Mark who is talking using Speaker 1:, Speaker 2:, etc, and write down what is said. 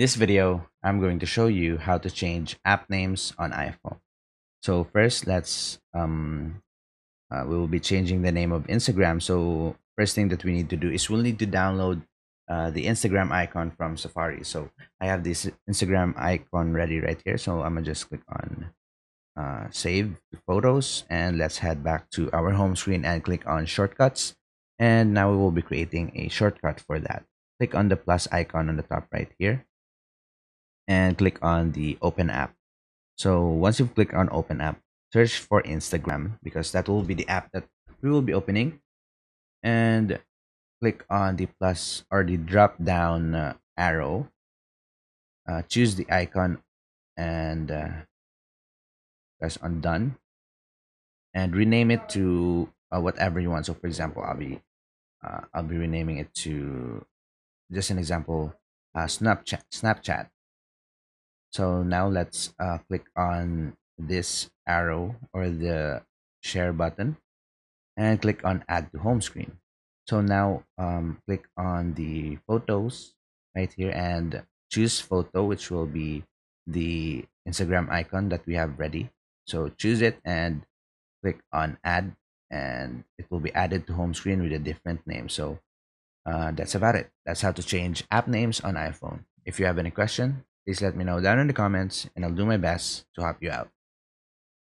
Speaker 1: this video, I'm going to show you how to change app names on iPhone. So first, let's um, uh, we will be changing the name of Instagram. So first thing that we need to do is we'll need to download uh, the Instagram icon from Safari. So I have this Instagram icon ready right here. So I'm gonna just click on uh, save photos and let's head back to our home screen and click on shortcuts. And now we will be creating a shortcut for that. Click on the plus icon on the top right here and click on the open app. So once you've clicked on open app, search for Instagram because that will be the app that we will be opening and click on the plus or the drop down uh, arrow. Uh, choose the icon and uh, press on done and rename it to uh, whatever you want. So for example, I'll be uh, I'll be renaming it to just an example uh, Snapchat Snapchat so now let's uh, click on this arrow or the share button and click on add to home screen. So now um, click on the photos right here and choose photo, which will be the Instagram icon that we have ready. So choose it and click on add and it will be added to home screen with a different name. So uh, that's about it. That's how to change app names on iPhone. If you have any question, please let me know down in the comments and I'll do my best to help you out.